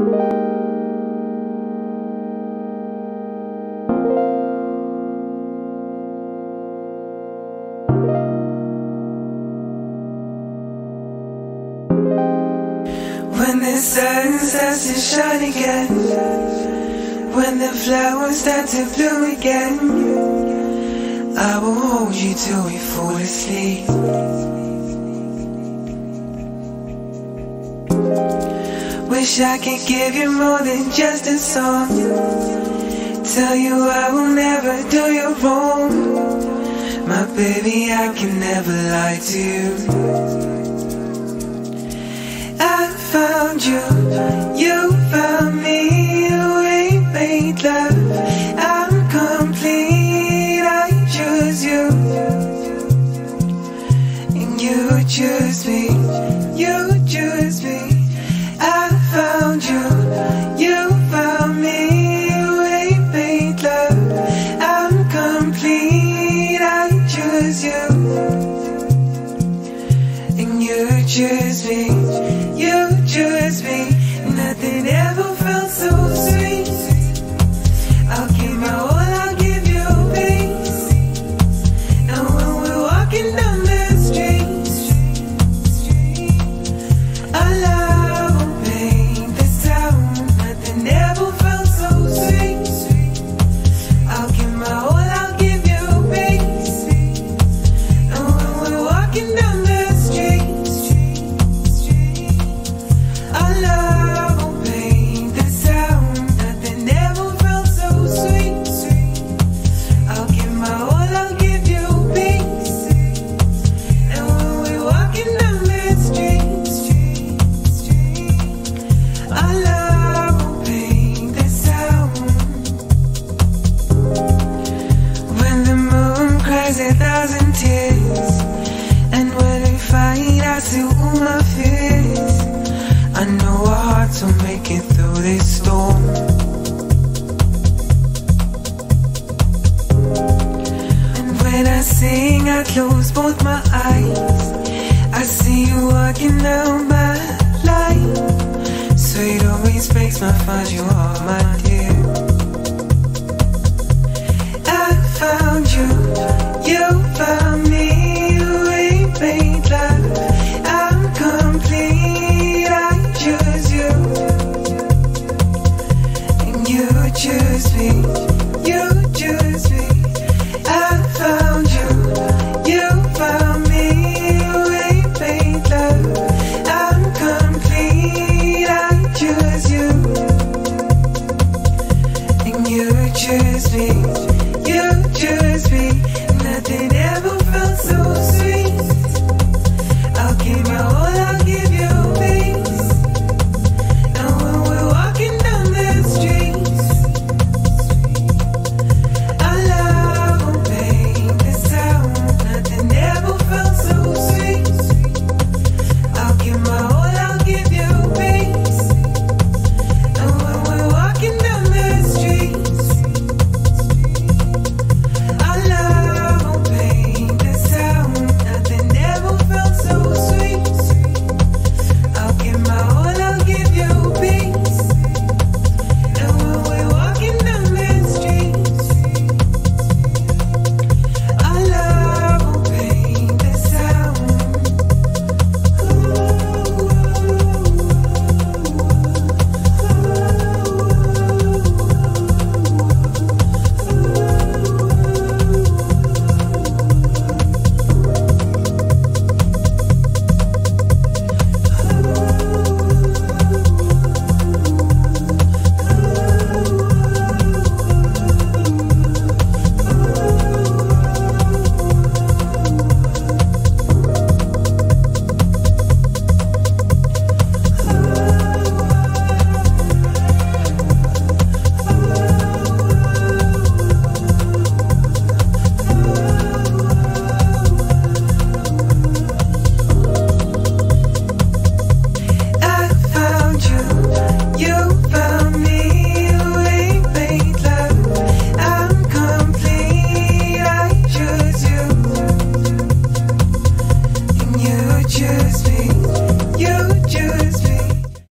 When the sun starts to shine again, when the flowers start to bloom again, I will hold you till we fall asleep. wish I could give you more than just a song. Tell you I will never do you wrong. My baby, I can never lie to you. I found you, you found me, we made love. you. And you choose me. You choose me. Nothing ever felt so sweet. through this storm. And when I sing, I close both my eyes. I see you walking down my life. So it always breaks my heart, you are my dear. choose me, you choose me. Nothing ever felt so sweet.